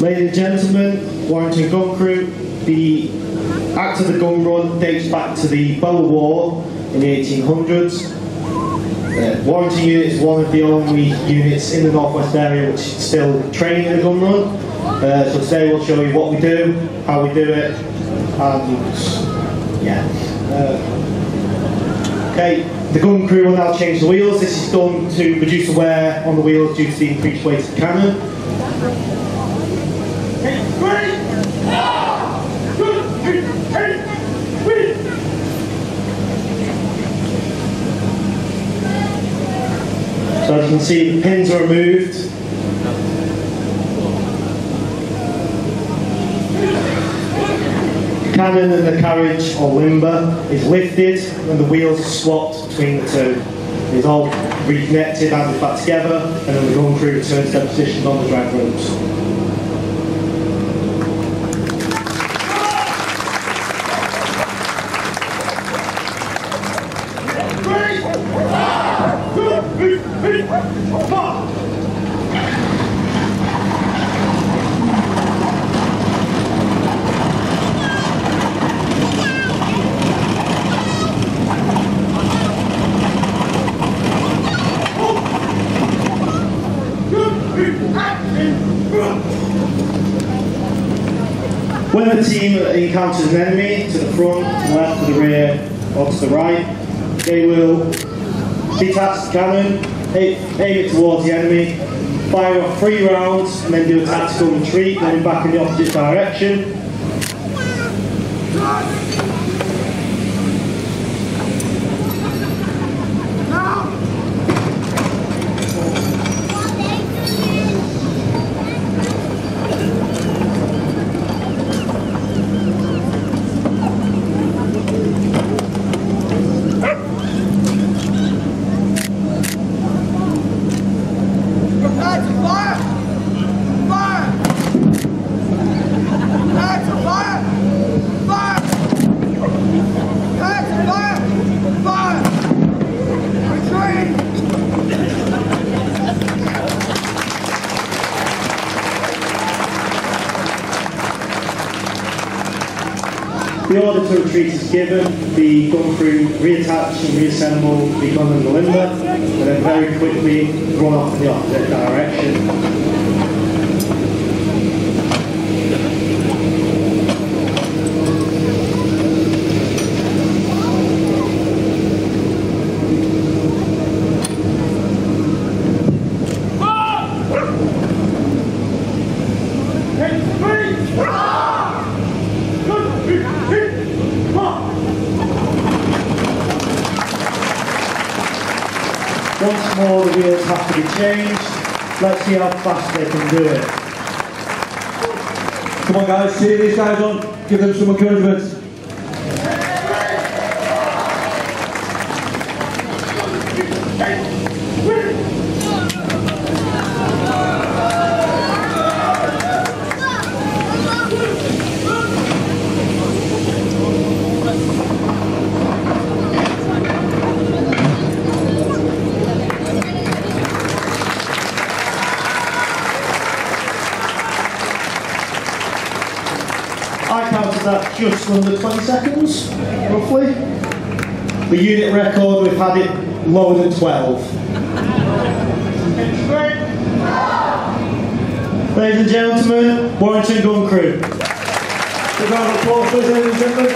Ladies and gentlemen, Warrington Gun Crew, the act of the gun run dates back to the Boer War in the 1800s. Uh, Warrington Unit is one of the only units in the northwest area which is still training in the gun run. Uh, so today we'll show you what we do, how we do it, and yeah. Uh, okay, the gun crew will now change the wheels. This is done to reduce the wear on the wheels due to the increased weight of the cannon. So as you can see, the pins are removed. The cannon and the carriage or limber is lifted and the wheels are swapped between the two. It's all reconnected, added back together, and then the gun crew returns to their positions on the drag ropes. When the team encounters an enemy to the front, to the left, to the rear, or to the right, they will detach the cannon, aim it towards the enemy, fire off three rounds, and then do a tactical retreat, going back in the opposite direction. Prepare to fire! Fire! Prepare to fire! Fire! Prepare to fire! Fire! Retreat! The order to retreat is given, the gun crew reattach and reassemble the gun and the limber, and then very quickly run off in the opposite direction. Once more, the wheels have to be changed. Let's see how fast they can do it. Come on guys, cheer these guys on, give them some encouragement. I counted that just under 20 seconds, roughly. The unit record, we've had it lower than 12. Ladies and gentlemen, Warrington Gun Crew. Big round of applause, ladies and gentlemen.